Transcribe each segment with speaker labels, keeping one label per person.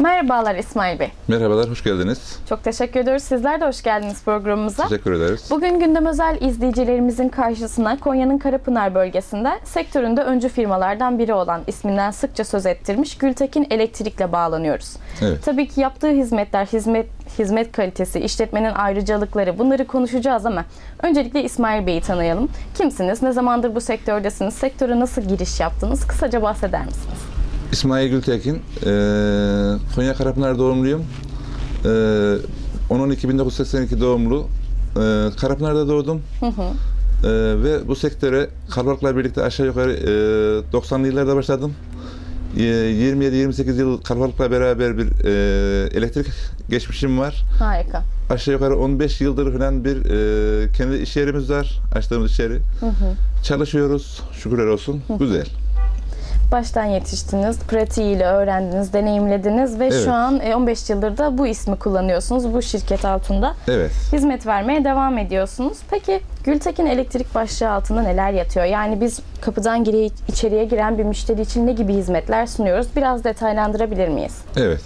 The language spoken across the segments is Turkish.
Speaker 1: Merhabalar İsmail Bey.
Speaker 2: Merhabalar, hoş geldiniz.
Speaker 1: Çok teşekkür ediyoruz. Sizler de hoş geldiniz programımıza.
Speaker 2: Teşekkür ederiz.
Speaker 1: Bugün gündem özel izleyicilerimizin karşısına Konya'nın Karapınar bölgesinde sektöründe öncü firmalardan biri olan isminden sıkça söz ettirmiş Gültekin Elektrik'le bağlanıyoruz.
Speaker 2: Evet.
Speaker 1: Tabii ki yaptığı hizmetler, hizmet hizmet kalitesi, işletmenin ayrıcalıkları bunları konuşacağız ama öncelikle İsmail Bey'i tanıyalım. Kimsiniz? Ne zamandır bu sektördesiniz? Sektöre nasıl giriş yaptınız? Kısaca bahseder misiniz?
Speaker 2: İsmail Gültekin, eee, Konya Karapınar doğumluyum. Eee 10-12-1982 doğumlu. Eee Karapınar'da doğdum. Eee, ve bu sektöre Kalvark'la birlikte aşağı yukarı eee 90'lı yıllarda başladım. Eee, 27-28 yıl Kalvark'la beraber bir eee, elektrik geçmişim var.
Speaker 1: Harika.
Speaker 2: Aşağı yukarı 15 yıldır falan bir eee, kendi iş yerimiz var. Açtığımız iş yeri. Çalışıyoruz. Şükürler olsun. Güzel.
Speaker 1: Baştan yetiştiniz, pratiğiyle öğrendiniz, deneyimlediniz ve
Speaker 2: Evet.
Speaker 1: şu an e, 15 yıldır da bu ismi kullanıyorsunuz. Bu şirket altında
Speaker 2: Evet.
Speaker 1: hizmet vermeye devam ediyorsunuz. Peki Gültekin Elektrik başlığı altında neler yatıyor? Yani biz kapıdan gire, içeriye giren bir müşteri için ne gibi hizmetler sunuyoruz? Biraz detaylandırabilir miyiz?
Speaker 2: Evet.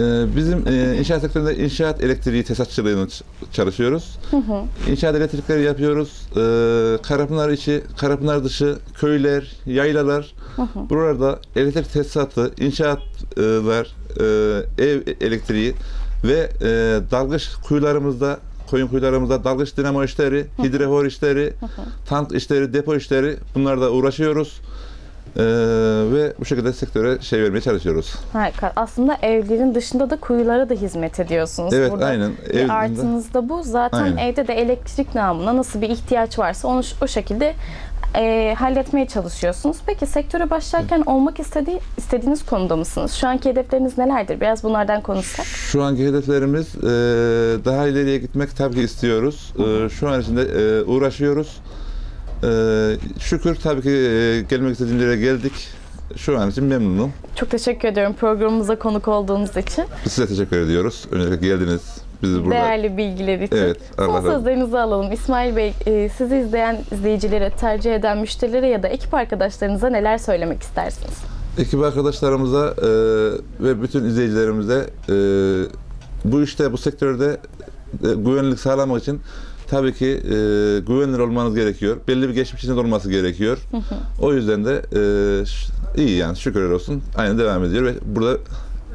Speaker 2: Ee, bizim e, inşaat sektöründe inşaat elektriği tesisatçılığını çalışıyoruz. İnşaat elektrikleri yapıyoruz. Ee, Karapınar içi, Karapınar dışı köyler, yaylalar. Buralarda elektrik tesisatı, inşaatlar, e, ev elektriği ve e, dalgıç kuyularımızda koyun kuyularımızda dalgıç dinamo işleri, hidrofor işleri, tank işleri, depo işleri bunlarla uğraşıyoruz. Ee, ve bu şekilde sektöre şey vermeye çalışıyoruz.
Speaker 1: Harika. Aslında evlerin dışında da kuyulara da hizmet ediyorsunuz.
Speaker 2: Evet,
Speaker 1: burada.
Speaker 2: aynen.
Speaker 1: Bir
Speaker 2: Ev
Speaker 1: artınız da bu. Zaten
Speaker 2: Aynen.
Speaker 1: evde de elektrik namına nasıl bir ihtiyaç varsa onu o şekilde e, halletmeye çalışıyorsunuz. Peki sektöre başlarken olmak istediği, istediğiniz konuda mısınız? Şu anki hedefleriniz nelerdir? Biraz bunlardan konuşsak.
Speaker 2: Şu anki hedeflerimiz e, daha ileriye gitmek tabii ki istiyoruz. E, şu an içinde e, uğraşıyoruz. E, şükür tabii ki e, gelmek istediğim yere geldik. Şu an için memnunum.
Speaker 1: Çok teşekkür ediyorum programımıza konuk olduğunuz için.
Speaker 2: Biz size teşekkür ediyoruz. Öncelikle geldiniz. Bizi burada
Speaker 1: Değerli bilgiler için.
Speaker 2: Evet, Allah
Speaker 1: Son
Speaker 2: olsun.
Speaker 1: sözlerinizi alalım. İsmail Bey, e, sizi izleyen izleyicilere, tercih eden müşterilere ya da ekip arkadaşlarınıza neler söylemek istersiniz?
Speaker 2: ekip arkadaşlarımıza e, ve bütün izleyicilerimize e, bu işte, bu sektörde güvenlik sağlamak için tabii ki e, güvenilir olmanız gerekiyor. Belli bir geçmişiniz olması gerekiyor. O yüzden de e, iyi yani şükürler olsun. Aynı devam ediyor ve burada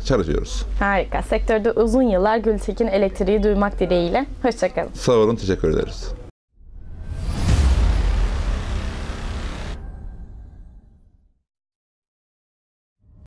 Speaker 2: çalışıyoruz.
Speaker 1: Harika. Sektörde uzun yıllar Gültekin elektriği duymak dileğiyle. Hoşçakalın.
Speaker 2: Sağ olun, teşekkür ederiz.